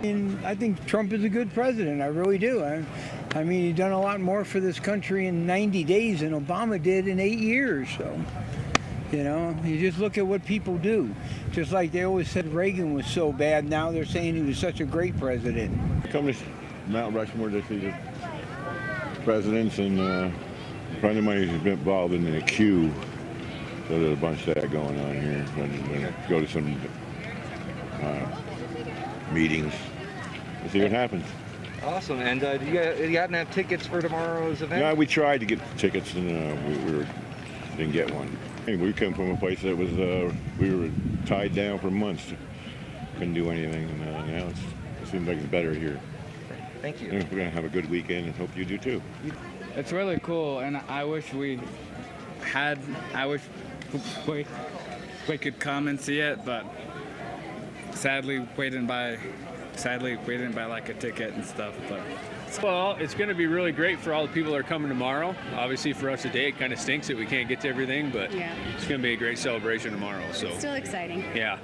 mean, I think Trump is a good president. I really do. I, I mean, he's done a lot more for this country in 90 days than Obama did in eight years. So, you know, you just look at what people do. Just like they always said Reagan was so bad, now they're saying he was such a great president. Come to Mount Rushmore to see the presidents and uh, a friend of mine has been involved in the queue. So there's a bunch of that going on here. I'm gonna go to some uh, meetings and see what happens. Awesome. And uh, do you, you happen to have tickets for tomorrow's event? Yeah, we tried to get tickets and uh, we, we were, didn't get one. Hey, we come from a place that was uh, we were tied down for months. Couldn't do anything. And uh, now it's, it seems like it's better here. Thank you. And we're gonna have a good weekend and hope you do too. It's really cool, and I wish we had. I wish we we could come and see it, but sadly we didn't buy. Sadly, we didn't like a ticket and stuff. But Well, it's going to be really great for all the people that are coming tomorrow. Obviously, for us today, it kind of stinks that we can't get to everything, but Yeah. it's going to be a great celebration tomorrow. So, it's Still exciting. yeah.